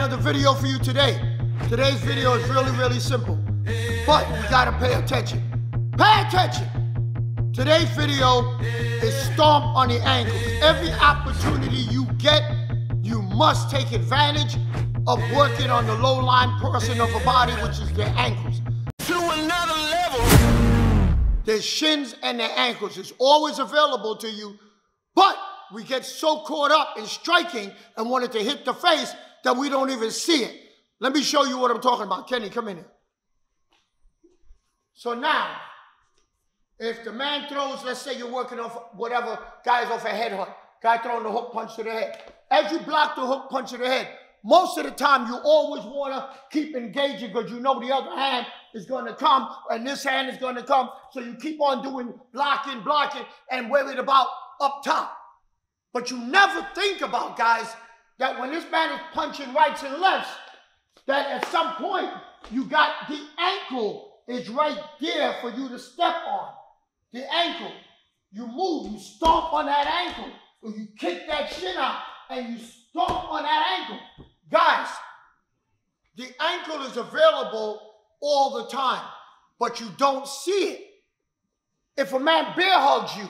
another video for you today. Today's video is really, really simple. But we gotta pay attention. Pay attention! Today's video is stomp on the ankles. Every opportunity you get, you must take advantage of working on the low line portion of a body, which is their ankles. To another level. Their shins and their ankles is always available to you, but we get so caught up in striking and wanted to hit the face that we don't even see it. Let me show you what I'm talking about. Kenny, come in here. So now, if the man throws, let's say you're working off whatever, guy's off a head hook, guy throwing the hook punch to the head. As you block the hook punch to the head, most of the time you always want to keep engaging because you know the other hand is going to come and this hand is going to come. So you keep on doing blocking, blocking, and worried about up top. But you never think about, guys, that when this man is punching rights and lefts, that at some point you got the ankle is right there for you to step on. The ankle. You move, you stomp on that ankle, or you kick that shin out and you stomp on that ankle. Guys, the ankle is available all the time, but you don't see it. If a man bear hugs you,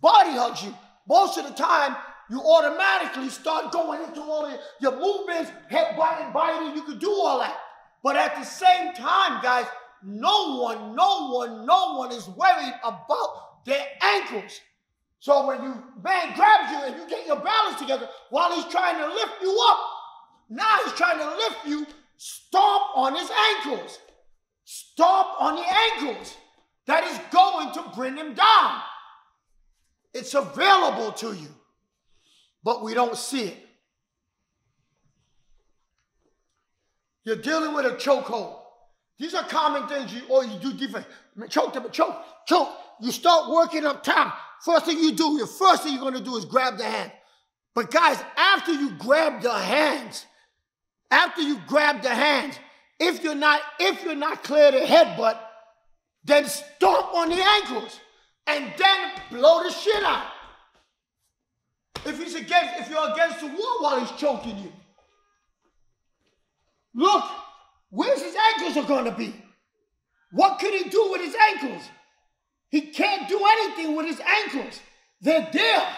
body hugs you, most of the time you automatically start going into all of your movements, head biting, biting, you can do all that. But at the same time, guys, no one, no one, no one is worried about their ankles. So when you man grabs you and you get your balance together while he's trying to lift you up, now he's trying to lift you, stomp on his ankles. Stomp on the ankles. That is going to bring him down. It's available to you, but we don't see it. You're dealing with a chokehold. These are common things you or you do different. Choke them, choke, choke. You start working up time. First thing you do, the first thing you're gonna do is grab the hand. But guys, after you grab the hands, after you grab the hands, if you're not if you're not clear the headbutt, then stomp on the ankles and then blow the shit out. If he's against, if you're against the wall while he's choking you, look, where's his ankles are gonna be? What could he do with his ankles? He can't do anything with his ankles. They're there.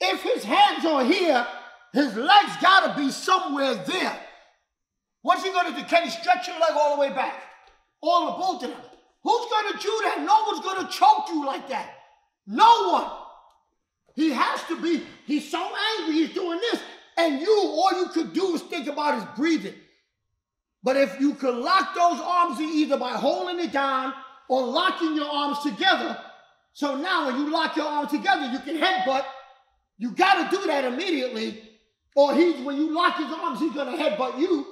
If his hands are here, his legs gotta be somewhere there. What's he gonna do? Can he stretch your leg all the way back? All the both of them. Who's gonna do that? No one's gonna choke you like that. No one. He has to be, he's so angry, he's doing this. And you, all you could do is think about his breathing. But if you could lock those arms either by holding it down or locking your arms together, so now when you lock your arms together, you can headbutt. You got to do that immediately, or he's when you lock his arms, he's gonna headbutt you.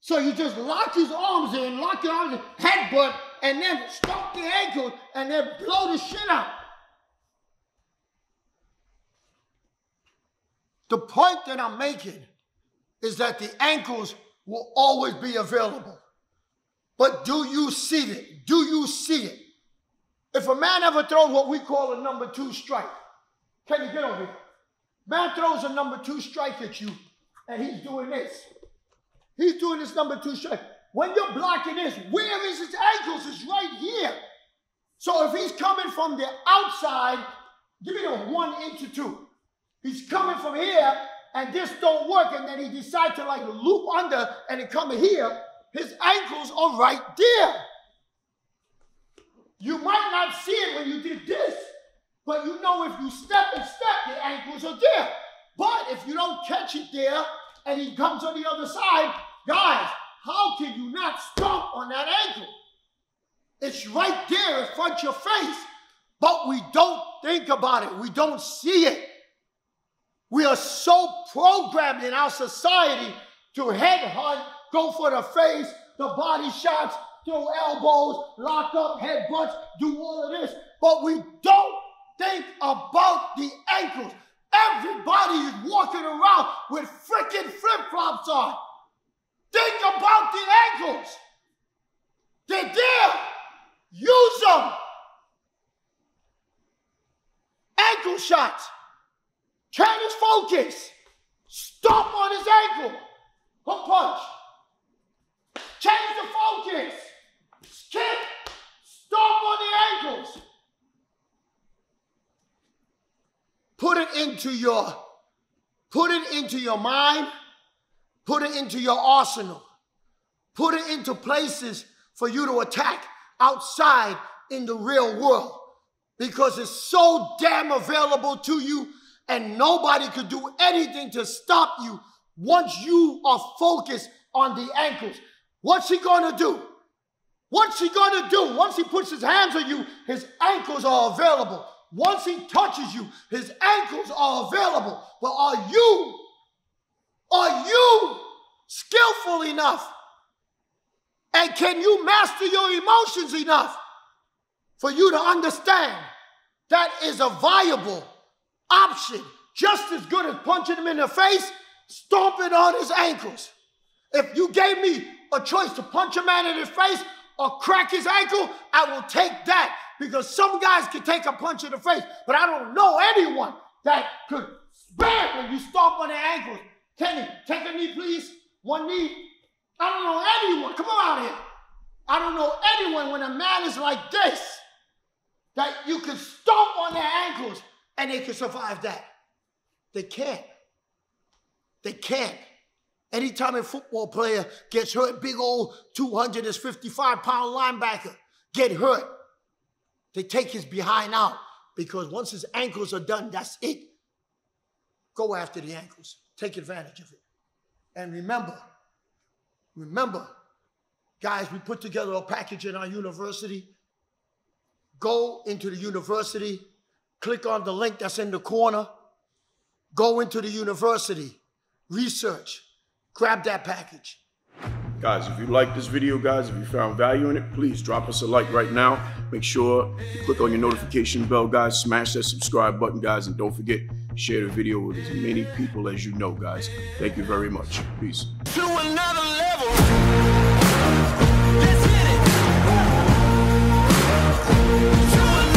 So you just lock his arms in, lock your arms in, headbutt, and then stomp the ankle, and then blow the shit out. The point that I'm making is that the ankles will always be available. But do you see it? Do you see it? If a man ever throws what we call a number two strike, can you get over here? Man throws a number two strike at you, and he's doing this. He's doing this number two strike. When you're blocking this, where is his ankles? It's right here. So if he's coming from the outside, give me the one inch or two. He's coming from here, and this don't work, and then he decides to like loop under and it come here. His ankles are right there. You might not see it when you did this, but you know if you step and step, the ankles are there. But if you don't catch it there and he comes on the other side, guys, how can you not stomp on that ankle? It's right there in front of your face, but we don't think about it. We don't see it. We are so programmed in our society to headhunt, go for the face, the body shots, throw elbows, lock up headbutts, do all of this, but we don't think about the ankles. Everybody is walking around with freaking flip flops on. Think about the ankles. They're there. Use them. Ankle shots. Turn his focus. Stomp on his ankle. Hook punch. Change the focus. Skip. Stomp on the ankles. Put it into your, put it into your mind. Put it into your arsenal. Put it into places for you to attack outside in the real world because it's so damn available to you and nobody could do anything to stop you once you are focused on the ankles. What's he gonna do? What's he gonna do? Once he puts his hands on you, his ankles are available. Once he touches you, his ankles are available. But are you, are you skillful enough? And can you master your emotions enough for you to understand that is a viable option, just as good as punching him in the face, stomping on his ankles. If you gave me a choice to punch a man in his face or crack his ankle, I will take that because some guys can take a punch in the face, but I don't know anyone that could bam when you stomp on their ankles. Kenny, take a knee, please. One knee. I don't know anyone. Come on out here. I don't know anyone when a man is like this that you can stomp on their ankles and they can survive that. They can't. They can't. Anytime a football player gets hurt, big old 255 pound linebacker get hurt, they take his behind out because once his ankles are done, that's it. Go after the ankles. Take advantage of it. And remember, remember, guys, we put together a package in our university go into the university, click on the link that's in the corner, go into the university, research, grab that package. Guys, if you like this video, guys, if you found value in it, please drop us a like right now. Make sure you click on your notification bell, guys. Smash that subscribe button, guys. And don't forget, share the video with as many people as you know, guys. Thank you very much. Peace. To another level. Let's hit it. To another